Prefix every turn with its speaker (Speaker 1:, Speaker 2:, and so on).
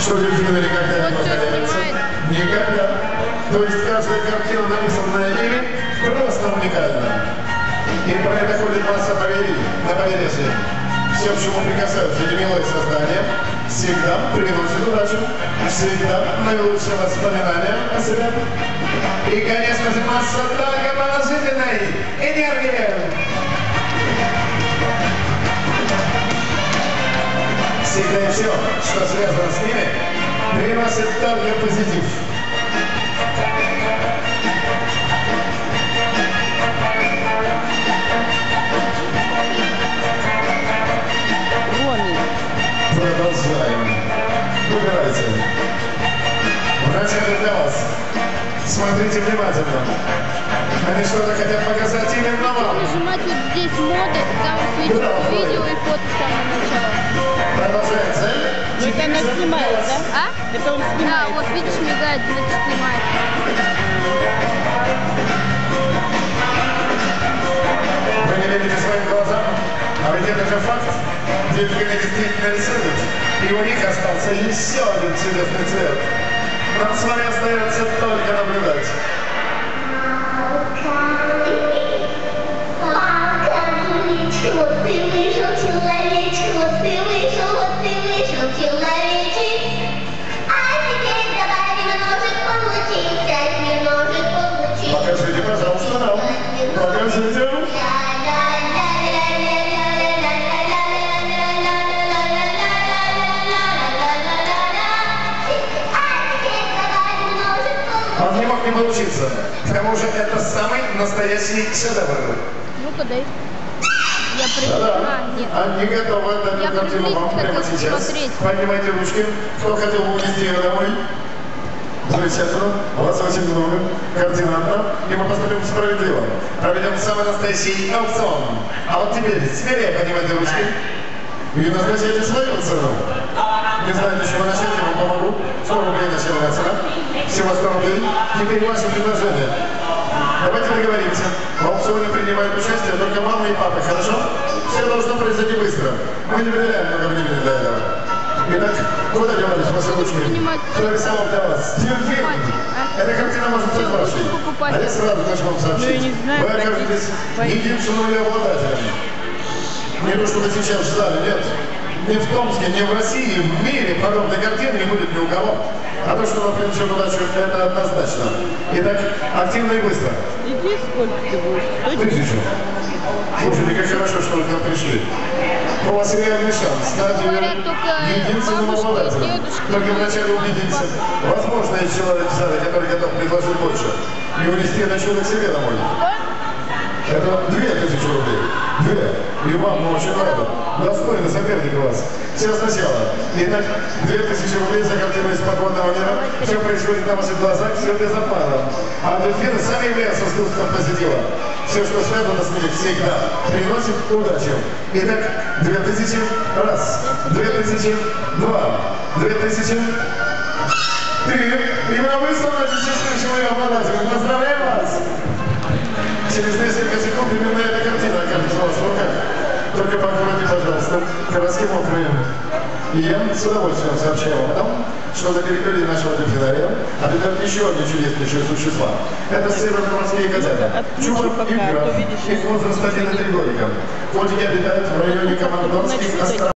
Speaker 1: Что дельфины никогда не повторяются? Никогда. То есть каждая картина, написанная ими, просто уникальна. И про это ходит масса поверий на побережье. Все, к чему прикасаются эти милые создания, всегда приносит удачу, всегда наилучшие воспоминания о себе. И, конечно же, масса только положительной все, что связано с ними, приносит только позитив.
Speaker 2: Ромин.
Speaker 1: Продолжаем. Выбирайте. Вначале для вас. Смотрите внимательно. Они что-то хотят показать именно вам.
Speaker 2: Нажимать вот здесь моды, там
Speaker 1: Да,
Speaker 2: видео и фото с самого начала.
Speaker 3: Ну, это она снимает, да?
Speaker 2: А?
Speaker 3: Это он
Speaker 2: Да,
Speaker 3: снимает.
Speaker 2: вот видишь, мигает, значит снимает.
Speaker 1: Вы не верите своим глазам? А ведь это же факт. Дельфины действительно рисуют. И у них остался еще один чудесный цвет. Нам с вами остается только наблюдать. Он не мог не получиться. К тому же это самый настоящий шедевр.
Speaker 2: Ну-ка, дай. Я при...
Speaker 1: Да-да.
Speaker 2: А, нет.
Speaker 1: Они готовы дать
Speaker 2: Я
Speaker 1: картину вам прямо сейчас.
Speaker 2: посмотреть.
Speaker 1: Поднимайте ручки. Кто хотел бы унести ее домой? Замечательно. Вас очень много. Картина одна. И мы поступим справедливо. Проведем самый настоящий аукцион. А вот теперь смелее поднимайте ручки. И назначайте свою цену. Не знаете, с чего начать, я вам помогу. 100 рублей начальная цена. Всего 100 рублей. Теперь ваше предложение. Давайте договоримся. В аукционе принимают участие только мама и папа, хорошо? Все должно произойти быстро. Мы не выделяем много времени для этого. Итак, куда девались ваши ручки? Кто рисовал для вас? Дельфин. Эта картина может быть вашей. А я сразу хочу вам сообщить.
Speaker 3: Ну,
Speaker 1: Вы окажетесь единственным ее обладателем. Не то, что вы сейчас ждали, нет. Ни в Томске, ни в России, в мире подобной картины не будет ни у кого. А то, что вам принесет удачу, это однозначно. Итак, активно и быстро.
Speaker 3: Иди, сколько ты будешь?
Speaker 1: Тысячу. Слушайте, как хорошо, что вы к нам пришли. У вас реальный шанс стать единственным обладателем. Только вначале убедиться. Возможно, есть человек в зале, который готов предложить больше. И унести это чудо к себе домой. Это две тысячи рублей. Две. И вам мы очень рады. Достойный соперник у вас. Все сначала. Итак, две тысячи рублей за картину из подводного мира. Все происходит на ваших глазах, все без обмана. А дельфины сами являются сгустком позитива. Все, что связано с ними, всегда приносит удачу. Итак, две тысячи раз, две тысячи два, две тысячи три. Именно вы становитесь счастливым обладателем. Поздравляю вас! Только покройте, пожалуйста, краски мокрые. И я с удовольствием сообщаю вам о том, что на территории нашего дельфинария обитают еще одни чудеснейшие существа. Это северно-морские котята.
Speaker 3: Пока,
Speaker 1: и
Speaker 3: а
Speaker 1: Граф.
Speaker 3: видишь,
Speaker 1: Их возраст 1 3 годика. Котики обитают в районе Командорских островов.